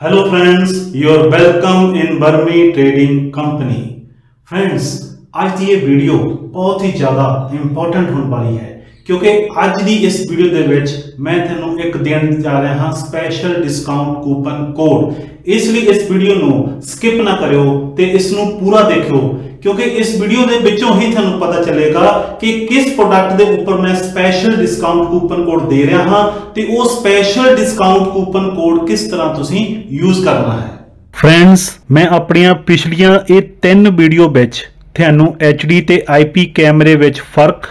Hello friends, you are welcome in Burmi Trading Company. Friends, ਅੱਜ ਦੀ ਇਹ video ਬਹੁਤ ਹੀ ਜ਼ਿਆਦਾ ਇੰਪੋਰਟੈਂਟ ਹੋਣ ਵਾਲੀ ਹੈ ਕਿਉਂਕਿ ਅੱਜ ਦੀ ਇਸ ਵੀਡੀਓ ਦੇ ਵਿੱਚ ਮੈਂ ਤੁਹਾਨੂੰ ਇੱਕ ਦੇਣ ਜਾ ਰਿਹਾ ਹਾਂ ਸਪੈਸ਼ਲ ਡਿਸਕਾਊਂਟ ਕੂਪਨ ਕੋਡ ਇਸ ਲਈ ਇਸ ਵੀਡੀਓ ਨੂੰ ਸਕਿਪ ਨਾ ਕਰਿਓ ਤੇ ਇਸ ਨੂੰ ਪੂਰਾ ਦੇਖਿਓ ਕਿਉਂਕਿ ਇਸ ਵੀਡੀਓ ਦੇ ਵਿੱਚੋਂ ਹੀ ਤੁਹਾਨੂੰ ਪਤਾ ਚੱਲੇਗਾ ਕਿ ਕਿਸ ਪ੍ਰੋਡਕਟ ਦੇ ਉੱਪਰ ਮੈਂ ਸਪੈਸ਼ਲ ਡਿਸਕਾਊਂਟ ਕੂਪਨ ਕੋਡ ਦੇ ਰਿਹਾ ਹਾਂ ਤੇ ਉਹ ਸਪੈਸ਼ਲ ਡਿਸਕਾਊਂਟ ਕੂਪਨ ਕੋਡ ਕਿਸ ਤਰ੍ਹਾਂ ਤੁਸੀਂ ਯੂਜ਼ ਕਰਨਾ ਹੈ। ਫਰੈਂਡਸ ਮੈਂ ਆਪਣੀਆਂ ਪਿਛਲੀਆਂ ਇਹ ਤਿੰਨ ਵੀਡੀਓ ਵਿੱਚ ਤੁਹਾਨੂੰ HD ਤੇ IP ਕੈਮਰੇ ਵਿੱਚ ਫ਼ਰਕ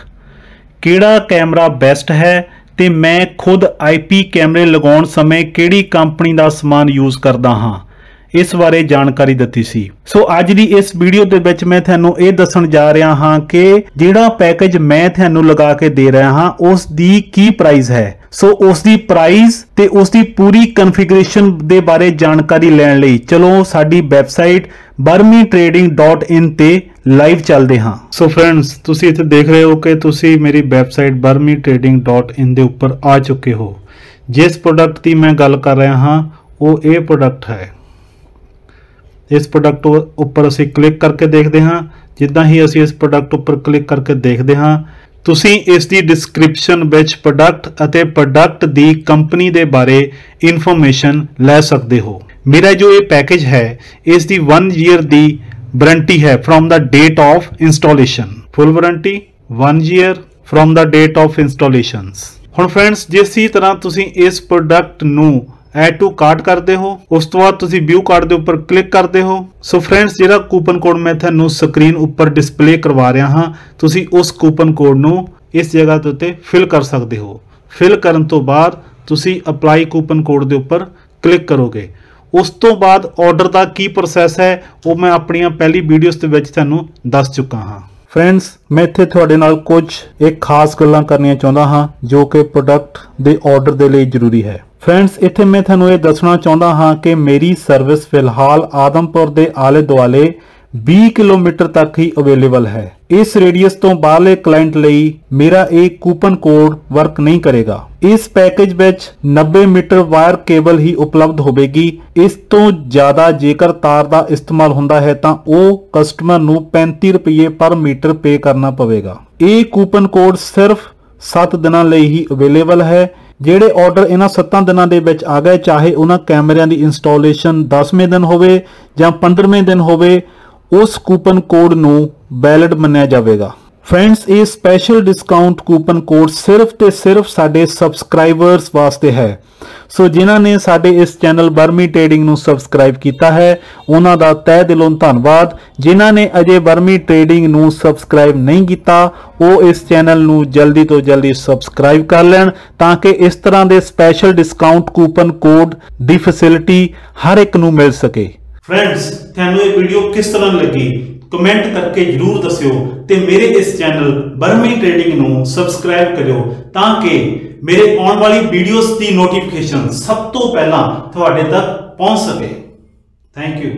ਕਿਹੜਾ ਕੈਮਰਾ ਬੈਸਟ ਹੈ ਤੇ ਮੈਂ ਖੁਦ IP ਕੈਮਰੇ ਲਗਾਉਣ ਸਮੇਂ ਕਿਹੜੀ ਕੰਪਨੀ ਦਾ ਸਮਾਨ ਯੂਜ਼ ਕਰਦਾ ਹਾਂ। ਇਸ ਬਾਰੇ ਜਾਣਕਾਰੀ ਦਿੱਤੀ ਸੀ। ਸੋ ਅੱਜ ਦੀ ਇਸ ਵੀਡੀਓ ਦੇ ਵਿੱਚ ਮੈਂ ਤੁਹਾਨੂੰ ਇਹ ਦੱਸਣ ਜਾ ਰਿਹਾ ਹਾਂ ਕਿ ਜਿਹੜਾ ਪੈਕੇਜ ਮੈਂ ਤੁਹਾਨੂੰ ਲਗਾ ਕੇ ਦੇ ਰਿਹਾ ਹਾਂ, ਉਸ ਦੀ ਕੀ ਪ੍ਰਾਈਸ ਹੈ। ਸੋ ਉਸ ਦੀ ਪ੍ਰਾਈਸ ਤੇ ਉਸ ਦੀ ਪੂਰੀ ਕਨਫੀਗਰੇਸ਼ਨ ਦੇ ਬਾਰੇ ਜਾਣਕਾਰੀ ਲੈਣ ਲਈ ਚਲੋ ਸਾਡੀ ਵੈਬਸਾਈਟ burmitrading.in ਤੇ ਲਾਈਵ ਚੱਲਦੇ ਹਾਂ। ਸੋ ਫਰੈਂਡਸ ਤੁਸੀਂ ਇੱਥੇ ਦੇਖ ਰਹੇ ਹੋ ਕਿ ਤੁਸੀਂ ਮੇਰੀ ਵੈਬਸਾਈਟ burmitrading.in ਦੇ ਉੱਪਰ ਆ ਚੁੱਕੇ ਹੋ। ਜਿਸ ਪ੍ਰੋਡਕਟ ਦੀ ਮੈਂ ਗੱਲ ਕਰ ਰਿਹਾ ਹਾਂ, ਉਹ ਇਹ ਪ੍ਰੋਡਕਟ ਹੈ। ਇਸ ਪ੍ਰੋਡਕਟ ਉੱਪਰ ਅਸੀਂ ਕਲਿੱਕ ਕਰਕੇ ਦੇਖਦੇ ਹਾਂ। ਜਿੱਦਾਂ ਹੀ ਅਸੀਂ ਇਸ ਪ੍ਰੋਡਕਟ ਉੱਪਰ ਕਲਿੱਕ ਕਰਕੇ ਦੇਖਦੇ ਹਾਂ, ਤੁਸੀਂ ਇਸ ਦੀ ਡਿਸਕ੍ਰਿਪਸ਼ਨ ਵਿੱਚ ਪ੍ਰੋਡਕਟ ਅਤੇ ਪ੍ਰੋਡਕਟ ਦੀ ਕੰਪਨੀ ਦੇ ਬਾਰੇ ਇਨਫੋਰਮੇਸ਼ਨ ਲੈ ਸਕਦੇ ਹੋ। ਮੇਰਾ ਜੋ ਇਹ ਪੈਕੇਜ ਹੈ, ਇਸ ਦੀ 1 ਈਅਰ ਦੀ ਵਾਰੰਟੀ ਹੈ from the date of installation full warranty 1 year from the date of installations ਹੁਣ ਫਰੈਂਡਸ ਜਿਸ ਤਰ੍ਹਾਂ ਤੁਸੀਂ ਇਸ ਪ੍ਰੋਡਕਟ ਨੂੰ ਐਡ ਟੂ ਕਾਰਟ ਕਰਦੇ ਹੋ, ਉਸ ਤੋਂ ਬਾਅਦ ਤੁਸੀਂ ਵਿਊ ਕਾਰਡ ਦੇ ਉੱਪਰ ਕਲਿੱਕ ਕਰਦੇ ਹੋ। ਸੋ ਫਰੈਂਡਸ, ਜਿਹੜਾ ਕੂਪਨ ਕੋਡ ਮੈਂ ਤੁਹਾਨੂੰ ਸਕਰੀਨ ਉੱਪਰ ਡਿਸਪਲੇ ਕਰਵਾ ਰਿਹਾ ਹਾਂ, ਤੁਸੀਂ ਉਸ ਕੂਪਨ ਕੋਡ ਨੂੰ ਇਸ ਜਗ੍ਹਾ ਦੇ ਉੱਤੇ ਫਿਲ ਕਰ ਸਕਦੇ ਹੋ। ਫਿਲ ਕਰਨ ਤੋਂ ਬਾਅਦ ਤੁਸੀਂ ਅਪਲਾਈ ਕੂਪਨ ਕੋਡ ਦੇ ਉੱਪਰ ਕਲਿੱਕ ਕਰੋਗੇ। ਉਸ ਤੋਂ ਬਾਅਦ ਆਰਡਰ ਦਾ ਕੀ ਪ੍ਰੋਸੈਸ ਹੈ, ਉਹ ਮੈਂ ਆਪਣੀਆਂ ਪਹਿਲੀ ਵੀਡੀਓਜ਼ ਦੇ ਵਿੱਚ ਤੁਹਾਨੂੰ ਦੱਸ ਚੁੱਕਾ ਹਾਂ। ਫਰੈਂਡਸ, ਮੈਂ ਇੱਥੇ ਤੁਹਾਡੇ ਨਾਲ ਕੁਝ ਇੱਕ ਖਾਸ ਗੱਲਾਂ ਕਰਨੀਆਂ ਚਾਹੁੰਦਾ ਹਾਂ, ਜੋ ਕਿ ਪ੍ਰੋਡਕਟ ਦੇ ਆਰਡਰ ਦੇ ਲਈ ਜ਼ਰੂਰੀ ਹੈ। ਫਰੈਂਡਸ ਇੱਥੇ ਮੈਂ ਤੁਹਾਨੂੰ ਇਹ ਦੱਸਣਾ ਚਾਹੁੰਦਾ ਹਾਂ ਕਿ ਮੇਰੀ ਸਰਵਿਸ ਫਿਲਹਾਲ ਆਦਮਪੁਰ ਦੇ ਆਲੇ ਦੁਆਲੇ 20 ਕਿਲੋਮੀਟਰ ਤੱਕ ਹੀ ਅਵੇਲੇਬਲ ਹੈ। ਇਸ ਰੇਡੀਅਸ ਤੋਂ ਬਾਹਰਲੇ ਕਲਾਇੰਟ ਲਈ ਮੇਰਾ ਇਹ ਕੂਪਨ ਕੋਡ ਵਰਕ ਨਹੀਂ ਕਰੇਗਾ। ਇਸ ਪੈਕੇਜ ਵਿੱਚ 90 ਮੀਟਰ ਵਾਇਰ ਕੇਬਲ ਹੀ ਉਪਲਬਧ ਹੋਵੇਗੀ। ਇਸ ਤੋਂ ਜ਼ਿਆਦਾ ਜੇਕਰ ਤਾਰ ਦਾ ਇਸਤੇਮਾਲ ਹੁੰਦਾ ਹੈ ਤਾਂ ਉਹ ਕਸਟਮਰ ਨੂੰ 35 ਰੁਪਏ ਪਰ ਮੀਟਰ ਪੇ ਕਰਨਾ ਪਵੇਗਾ। ਇਹ ਕੂਪਨ ਕੋਡ ਸਿਰਫ 7 ਦਿਨਾਂ ਲਈ ਹੀ ਅਵੇਲੇਬਲ ਹੈ। ਜਿਹੜੇ ਆਰਡਰ ਇਹਨਾਂ 7 ਦਿਨਾਂ ਦੇ ਵਿੱਚ ਆ ਗਏ, ਚਾਹੇ ਉਹਨਾਂ ਕੈਮਰਿਆਂ ਦੀ ਇੰਸਟਾਲੇਸ਼ਨ 10ਵੇਂ ਦਿਨ ਹੋਵੇ ਜਾਂ 15ਵੇਂ ਦਿਨ ਹੋਵੇ, ਉਸ ਕੂਪਨ ਕੋਡ ਨੂੰ ਵੈਲਿਡ ਮੰਨਿਆ ਜਾਵੇਗਾ। ਫਰੈਂਡਸ ਇਹ ਸਪੈਸ਼ਲ ਡਿਸਕਾਊਂਟ ਕੂਪਨ ਕੋਡ ਸਿਰਫ ਤੇ ਸਿਰਫ ਸਾਡੇ ਸਬਸਕ੍ਰਾਈਬਰਸ ਵਾਸਤੇ ਹੈ। ਸੋ ਜਿਨ੍ਹਾਂ ਨੇ ਸਾਡੇ ਇਸ ਚੈਨਲ ਬਰਮੀ ਟ੍ਰੇਡਿੰਗ ਨੂੰ ਸਬਸਕ੍ਰਾਈਬ ਕੀਤਾ ਹੈ, ਉਹਨਾਂ ਦਾ ਤਹਿ ਦਿਲੋਂ ਧੰਨਵਾਦ। ਜਿਨ੍ਹਾਂ ਨੇ ਅਜੇ ਬਰਮੀ ਟ੍ਰੇਡਿੰਗ ਨੂੰ ਸਬਸਕ੍ਰਾਈਬ ਨਹੀਂ ਕੀਤਾ, ਉਹ ਇਸ ਚੈਨਲ ਨੂੰ ਜਲਦੀ ਤੋਂ ਜਲਦੀ ਸਬਸਕ੍ਰਾਈਬ ਕਰ ਲੈਣ ਤਾਂ ਕਿ ਇਸ ਤਰ੍ਹਾਂ ਦੇ ਸਪੈਸ਼ਲ ਡਿਸਕਾਊਂਟ, ਕੂਪਨ ਕੋਡ ਦੀ ਫੈਸਿਲਿਟੀ ਹਰ ਇੱਕ ਨੂੰ ਮਿਲ ਸਕੇ। ਫਰੈਂਡਸ, ਤੁਹਾਨੂੰ ਇਹ ਵੀਡੀਓ ਕਿਸ ਤਰ੍ਹਾਂ ਲੱਗੀ? ਕਮੈਂਟ ਕਰਕੇ ਜਰੂਰ ਦੱਸਿਓ ਤੇ ਮੇਰੇ ਇਸ ਚੈਨਲ ਬਰਮੀ ਟ੍ਰੇਡਿੰਗ ਨੂੰ ਸਬਸਕ੍ਰਾਈਬ ਕਰਿਓ ਤਾਂ ਕਿ ਮੇਰੇ ਆਉਣ ਵਾਲੀ ਵੀਡੀਓਜ਼ ਦੀ ਨੋਟੀਫਿਕੇਸ਼ਨ ਸਭ ਤੋਂ ਪਹਿਲਾਂ ਤੁਹਾਡੇ ਤੱਕ ਪਹੁੰਚ ਸਕੇ। Thank you